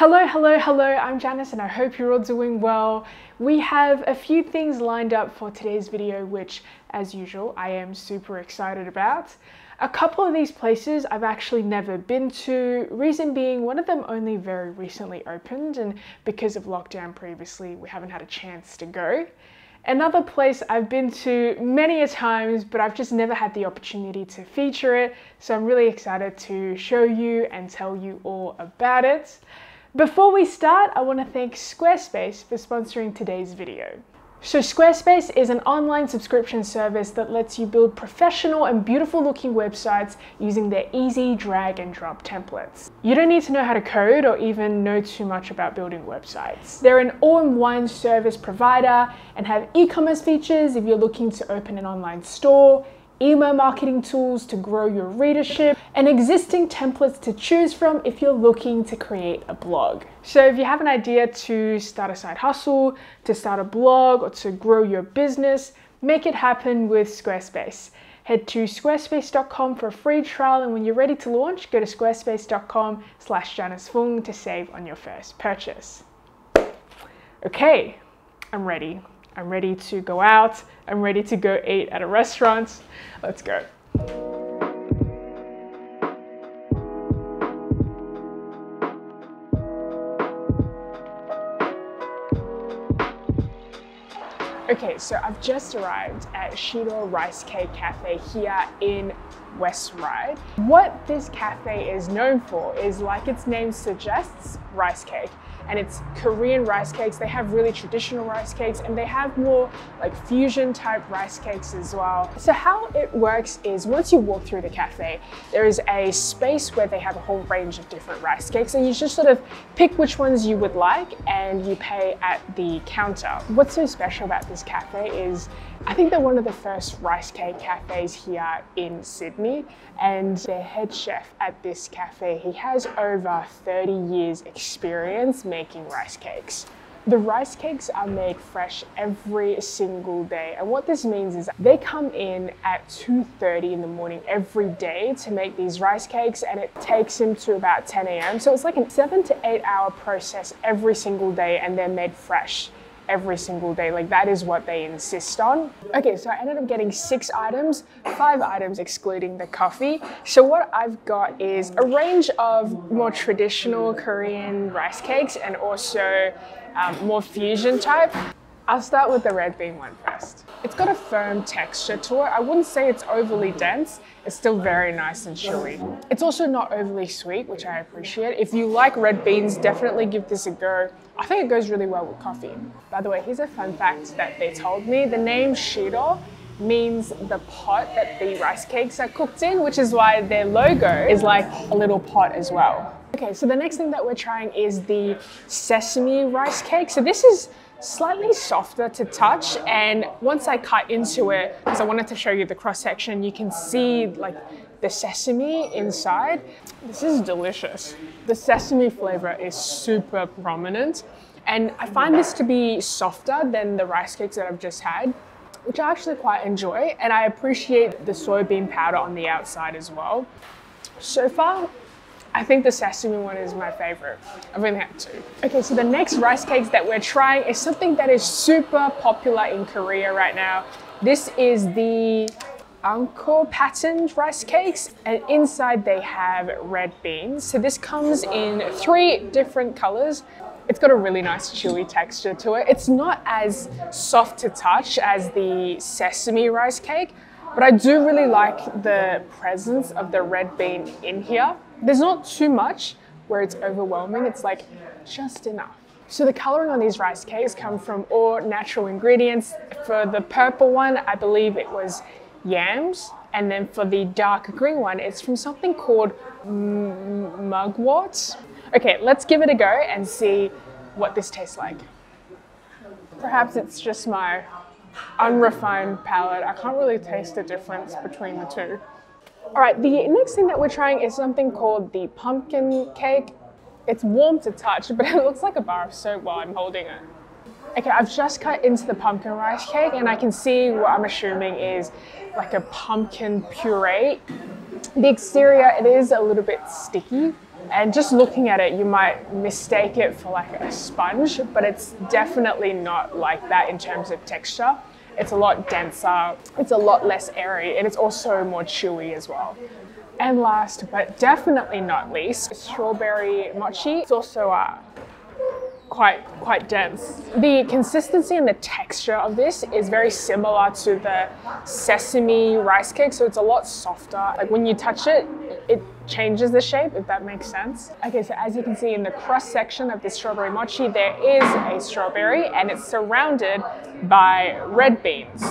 Hello, hello, hello, I'm Janice and I hope you're all doing well. We have a few things lined up for today's video, which as usual, I am super excited about. A couple of these places I've actually never been to, reason being one of them only very recently opened and because of lockdown previously, we haven't had a chance to go. Another place I've been to many a times, but I've just never had the opportunity to feature it, so I'm really excited to show you and tell you all about it. Before we start, I want to thank Squarespace for sponsoring today's video. So Squarespace is an online subscription service that lets you build professional and beautiful looking websites using their easy drag and drop templates. You don't need to know how to code or even know too much about building websites. They're an all-in-one service provider and have e-commerce features if you're looking to open an online store, email marketing tools to grow your readership, and existing templates to choose from if you're looking to create a blog. So if you have an idea to start a side hustle, to start a blog, or to grow your business, make it happen with Squarespace. Head to squarespace.com for a free trial and when you're ready to launch, go to squarespace.com slash janicefung to save on your first purchase. Okay, I'm ready. I'm ready to go out. I'm ready to go eat at a restaurant. Let's go. Okay, so I've just arrived at Siroo Rice Cake Cafe here in West Ryde. What this cafe is known for is, like its name suggests, rice cake and it's Korean rice cakes. They have really traditional rice cakes and they have more like fusion type rice cakes as well. So how it works is once you walk through the cafe, there is a space where they have a whole range of different rice cakes and you just sort of pick which ones you would like and you pay at the counter. What's so special about this cafe is I think they're one of the first rice cake cafes here in Sydney and their head chef at this cafe, he has over 30 years experience making rice cakes. The rice cakes are made fresh every single day. And what this means is they come in at 2.30 in the morning every day to make these rice cakes and it takes them to about 10 a.m. So it's like a seven to eight hour process every single day and they're made fresh every single day. Like that is what they insist on. Okay, so I ended up getting six items, five items excluding the coffee. So what I've got is a range of more traditional Korean rice cakes and also um, more fusion type. I'll start with the red bean one first. It's got a firm texture to it. I wouldn't say it's overly dense. It's still very nice and chewy. It's also not overly sweet, which I appreciate. If you like red beans, definitely give this a go. I think it goes really well with coffee. By the way, here's a fun fact that they told me. The name Siroo means the pot that the rice cakes are cooked in, which is why their logo is like a little pot as well. Okay, so the next thing that we're trying is the sesame rice cake. So this is slightly softer to touch and once I cut into it, because I wanted to show you the cross section, you can see like the sesame inside. This is delicious. The sesame flavor is super prominent and I find this to be softer than the rice cakes that I've just had which I actually quite enjoy and I appreciate the soybean powder on the outside as well. So far, I think the sesame one is my favorite. I've only had two. Okay, so the next rice cakes that we're trying is something that is super popular in Korea right now. This is the Angkko patterned rice cakes and inside they have red beans. So this comes in three different colors. It's got a really nice chewy texture to it. It's not as soft to touch as the sesame rice cake, but I do really like the presence of the red bean in here. There's not too much where it's overwhelming, it's like just enough. So the coloring on these rice cakes come from all natural ingredients. For the purple one, I believe it was yams. And then for the dark green one, it's from something called mugwort. Okay, let's give it a go and see what this tastes like. Perhaps it's just my unrefined palate. I can't really taste the difference between the two. All right, the next thing that we're trying is something called the pumpkin cake. It's warm to touch, but it looks like a bar of soap while I'm holding it. Okay, I've just cut into the pumpkin rice cake and I can see what I'm assuming is like a pumpkin puree. The exterior, it is a little bit sticky, And just looking at it, you might mistake it for like a sponge, but it's definitely not like that in terms of texture. It's a lot denser, it's a lot less airy, and it's also more chewy as well. And last, but definitely not least, strawberry mochi. It's also uh, quite quite dense. The consistency and the texture of this is very similar to the sesame rice cake, so it's a lot softer. Like when you touch it, it changes the shape, if that makes sense. Okay, so as you can see in the cross section of the strawberry mochi, there is a strawberry and it's surrounded by red beans.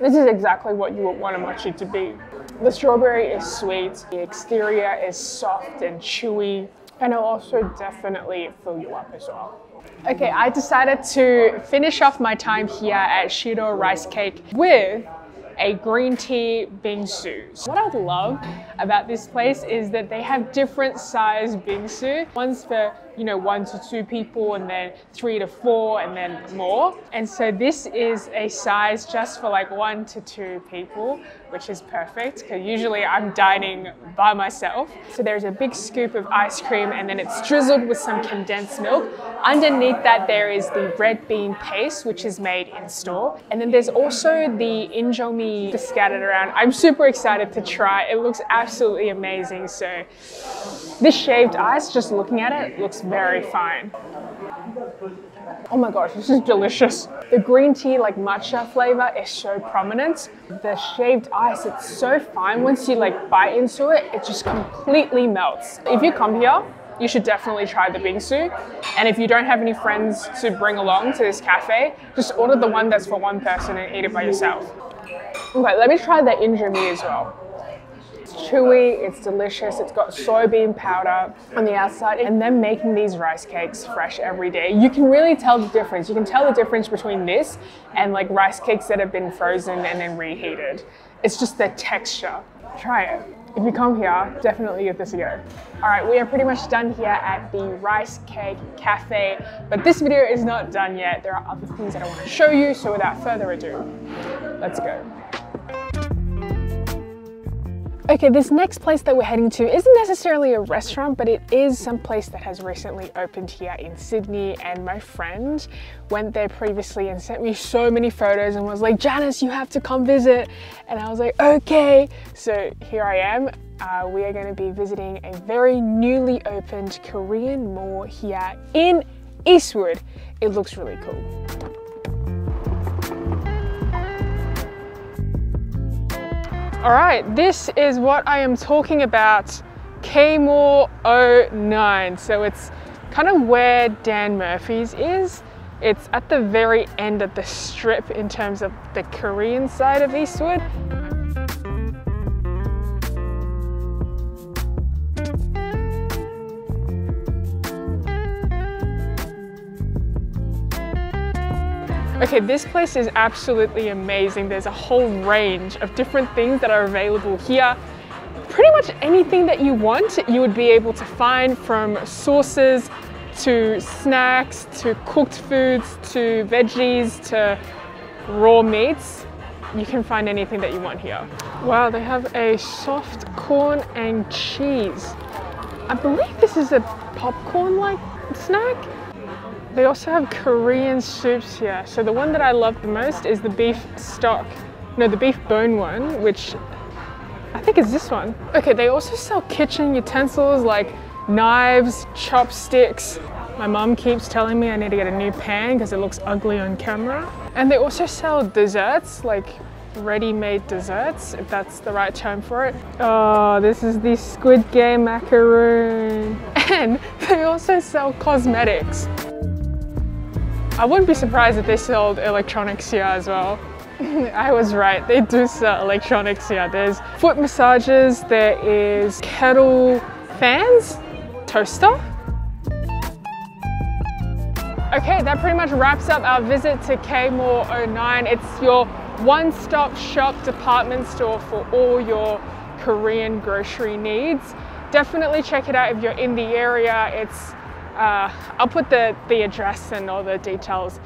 This is exactly what you would want a mochi to be. The strawberry is sweet, the exterior is soft and chewy, and it'll also definitely fill you up as well. Okay, I decided to finish off my time here at Siroo Rice Cake with a green tea bingsu. What I love about this place is that they have different size bingsu. One's for you know, one to two people and then three to four and then more. And so this is a size just for like one to two people, which is perfect because usually I'm dining by myself. So there's a big scoop of ice cream and then it's drizzled with some condensed milk. Underneath that there is the red bean paste, which is made in store. And then there's also the injeolmi scattered around. I'm super excited to try. It looks absolutely amazing. So this shaved ice, just looking at it, looks very fine. Oh my gosh, this is delicious. The green tea, like matcha flavor, is so prominent. The shaved ice, it's so fine. Once you like bite into it, it just completely melts. If you come here, you should definitely try the bingsu. And if you don't have any friends to bring along to this cafe, just order the one that's for one person and eat it by yourself. Okay, let me try the injeolmi as well chewy, it's delicious, it's got soybean powder on the outside, and then making these rice cakes fresh every day. You can really tell the difference. You can tell the difference between this and like rice cakes that have been frozen and then reheated. It's just the texture. Try it. If you come here, definitely give this a go. All right, we are pretty much done here at the Rice Cake Cafe, but this video is not done yet. There are other things that I want to show you, so without further ado, let's go. Okay, this next place that we're heading to isn't necessarily a restaurant, but it is some place that has recently opened here in Sydney. And my friend went there previously and sent me so many photos and was like, Janice, you have to come visit. And I was like, okay. So here I am. Uh, we are going to be visiting a very newly opened Korean mall here in Eastwood. It looks really cool. All right, this is what I am talking about, K-Mall 09. So it's kind of where Dan Murphy's is. It's at the very end of the strip in terms of the Korean side of Eastwood. Okay, this place is absolutely amazing. There's a whole range of different things that are available here. Pretty much anything that you want, you would be able to find from sauces to snacks to cooked foods to veggies to raw meats. You can find anything that you want here. Wow, they have a soft corn and cheese. I believe this is a popcorn-like snack. They also have Korean soups here. So the one that I love the most is the beef stock. No, the beef bone one, which I think is this one. Okay, they also sell kitchen utensils like knives, chopsticks. My mom keeps telling me I need to get a new pan because it looks ugly on camera. And they also sell desserts, like ready-made desserts, if that's the right term for it. Oh, this is the Squid Game macaroon. And they also sell cosmetics. I wouldn't be surprised if they sold electronics here as well. I was right, they do sell electronics here. There's foot massages, there is kettle fans, toaster. Okay, that pretty much wraps up our visit to K-Mall 09. It's your one-stop shop department store for all your Korean grocery needs. Definitely check it out if you're in the area. It's uh, I'll put the, the address and all the details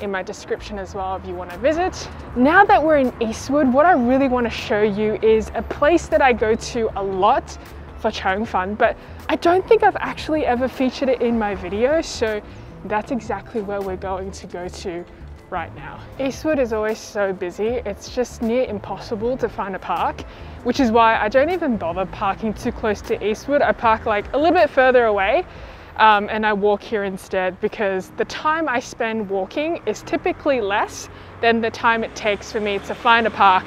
in my description as well if you want to visit. Now that we're in Eastwood, what I really want to show you is a place that I go to a lot for Cheung Fun, but I don't think I've actually ever featured it in my video, so that's exactly where we're going to go to right now. Eastwood is always so busy, it's just near impossible to find a park, which is why I don't even bother parking too close to Eastwood. I park like a little bit further away um, and I walk here instead because the time I spend walking is typically less than the time it takes for me to find a park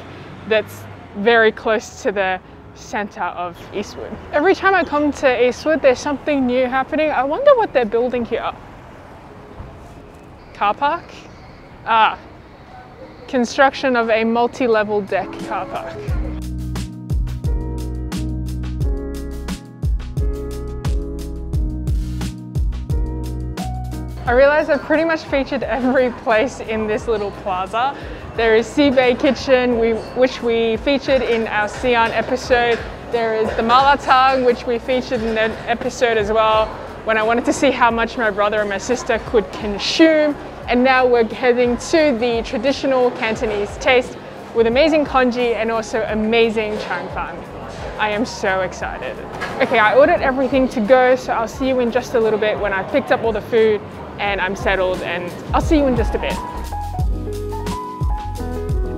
that's very close to the center of Eastwood. Every time I come to Eastwood, there's something new happening. I wonder what they're building here. Car park? Ah, construction of a multi-level deck car park. I realized I've pretty much featured every place in this little plaza. There is Sea Bay Kitchen, we, which we featured in our Xi'an episode. There is the Malatang, which we featured in an episode as well, when I wanted to see how much my brother and my sister could consume. And now we're heading to the traditional Cantonese taste with amazing congee and also amazing cheung fun. I am so excited. Okay, I ordered everything to go, so I'll see you in just a little bit when I've picked up all the food and I'm settled and I'll see you in just a bit.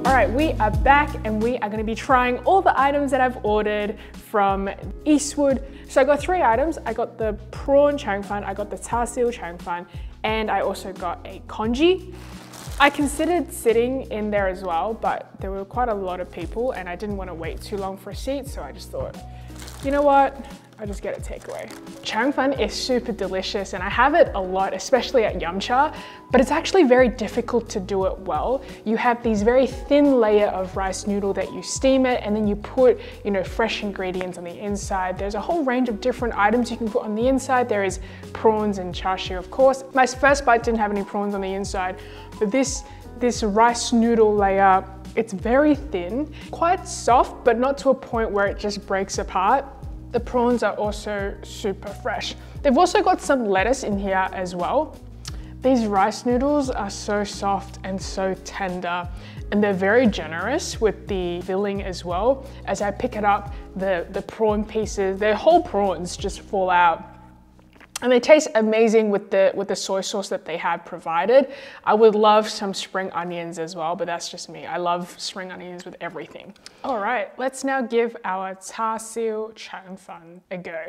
All right, we are back and we are gonna be trying all the items that I've ordered from Eastwood. So I got three items. I got the prawn cheung fun, I got the char siu cheung fun, and I also got a congee. I considered sitting in there as well, but there were quite a lot of people and I didn't want to wait too long for a seat, so I just thought, you know what? I just get a takeaway. Cheung fun is super delicious and I have it a lot, especially at Yumcha, but it's actually very difficult to do it well. You have these very thin layer of rice noodle that you steam it and then you put, you know, fresh ingredients on the inside. There's a whole range of different items you can put on the inside. There is prawns and char siu, of course. My first bite didn't have any prawns on the inside, but this, this rice noodle layer, it's very thin, quite soft, but not to a point where it just breaks apart. The prawns are also super fresh. They've also got some lettuce in here as well. These rice noodles are so soft and so tender and they're very generous with the filling as well. As I pick it up, the, the prawn pieces, the whole prawns just fall out and they taste amazing with the, with the soy sauce that they have provided. I would love some spring onions as well, but that's just me. I love spring onions with everything. All right, let's now give our char siu cheung fun a go.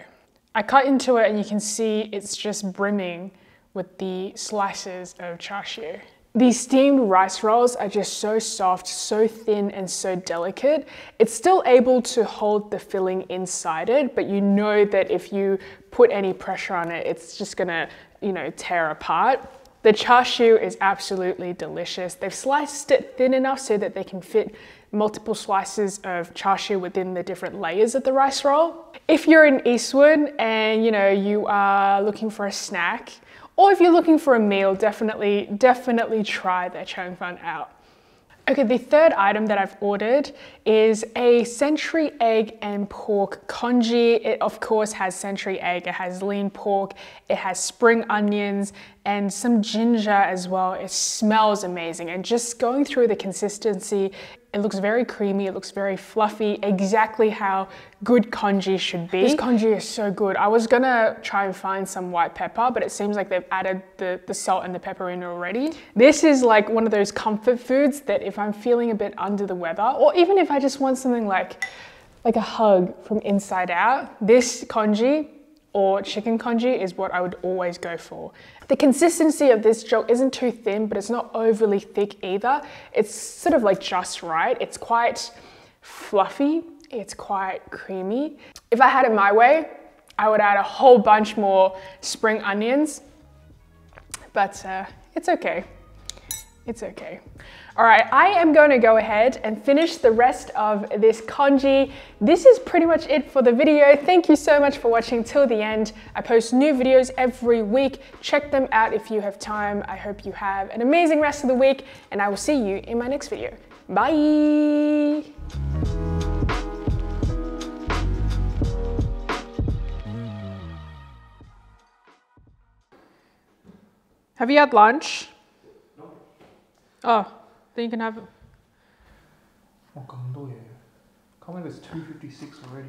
I cut into it and you can see it's just brimming with the slices of char siu. These steamed rice rolls are just so soft, so thin and so delicate. It's still able to hold the filling inside it, but you know that if you put any pressure on it, it's just gonna, you know, tear apart. The char siu is absolutely delicious. They've sliced it thin enough so that they can fit multiple slices of char siu within the different layers of the rice roll. If you're in Eastwood and you know you are looking for a snack, or if you're looking for a meal, definitely, definitely try their Cheung Fun out. Okay, the third item that I've ordered is a century egg and pork congee. It of course has century egg, it has lean pork, it has spring onions and some ginger as well. It smells amazing and just going through the consistency, it looks very creamy, it looks very fluffy, exactly how good congee should be. This congee is so good. I was gonna try and find some white pepper, but it seems like they've added the, the salt and the pepper in already. This is like one of those comfort foods that if I'm feeling a bit under the weather, or even if I just want something like, like a hug from inside out, this congee or chicken congee is what I would always go for. The consistency of this jok isn't too thin, but it's not overly thick either. It's sort of like just right. It's quite fluffy. It's quite creamy. If I had it my way, I would add a whole bunch more spring onions, but uh, it's okay. It's okay. All right, I am going to go ahead and finish the rest of this congee. This is pretty much it for the video. Thank you so much for watching till the end. I post new videos every week. Check them out if you have time. I hope you have an amazing rest of the week and I will see you in my next video. Bye. Have you had lunch? Oh, then you can have it. Oh, God, yeah. Can't believe it's 2.56 already.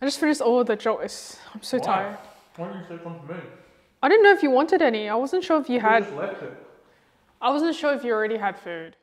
I just finished all the jokes. I'm so Why? tired. Why didn't you take one for me? I didn't know if you wanted any. I wasn't sure if you, you had. I wasn't sure if you already had food.